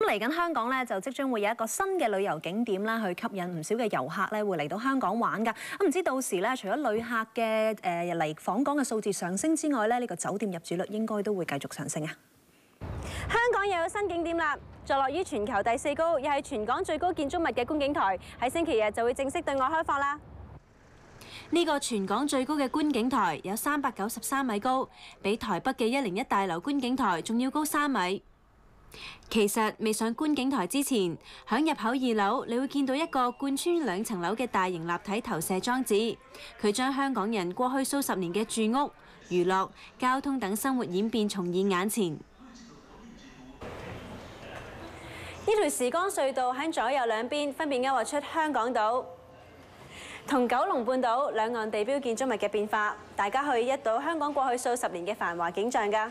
咁嚟紧香港咧，就即将会有一个新嘅旅游景点啦，去吸引唔少嘅游客咧，会嚟到香港玩噶。咁唔知到时咧，除咗旅客嘅诶嚟访港嘅数字上升之外咧，呢个酒店入住率应该都会继续上升啊！香港又有新景点啦，坐落于全球第四高，又系全港最高建筑物嘅观景台喺星期日就会正式对外开放啦。呢个全港最高嘅观景台有三百九十三米高，比台北嘅一零一大楼观景台仲要高三米。其实未上观景台之前，响入口二楼你会见到一个贯穿两层楼嘅大型立体投射装置，佢将香港人过去数十年嘅住屋、娱乐、交通等生活演变重现眼前。呢条时光隧道喺左右两边分别勾画出香港岛同九龙半岛两岸地标建筑物嘅变化，大家可以一睹香港过去数十年嘅繁华景象噶。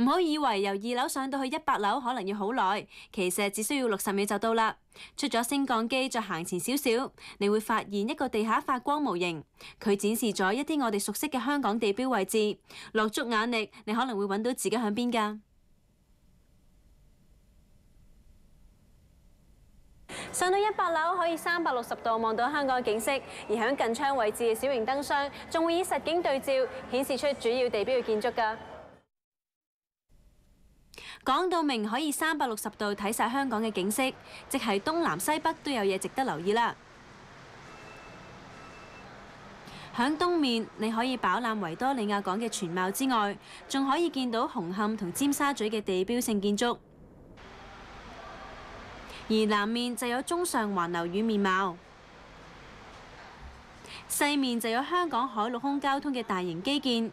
唔好以为由二楼上到去一百楼可能要好耐，其实只需要六十秒就到啦。出咗升降机，再行前少少，你会发现一个地下发光模型，佢展示咗一啲我哋熟悉嘅香港地标位置。落足眼力，你可能会揾到自己响边噶。上到一百楼可以三百六十度望到香港景色，而响近窗位置嘅小型灯箱仲会以实景对照显示出主要地标嘅建筑噶。讲到明可以三百六十度睇晒香港嘅景色，即系东南西北都有嘢值得留意啦。响东面你可以饱览维多利亚港嘅全貌之外，仲可以见到红磡同尖沙咀嘅地标性建筑；而南面就有中上环流宇面貌，西面就有香港海陆空交通嘅大型基建。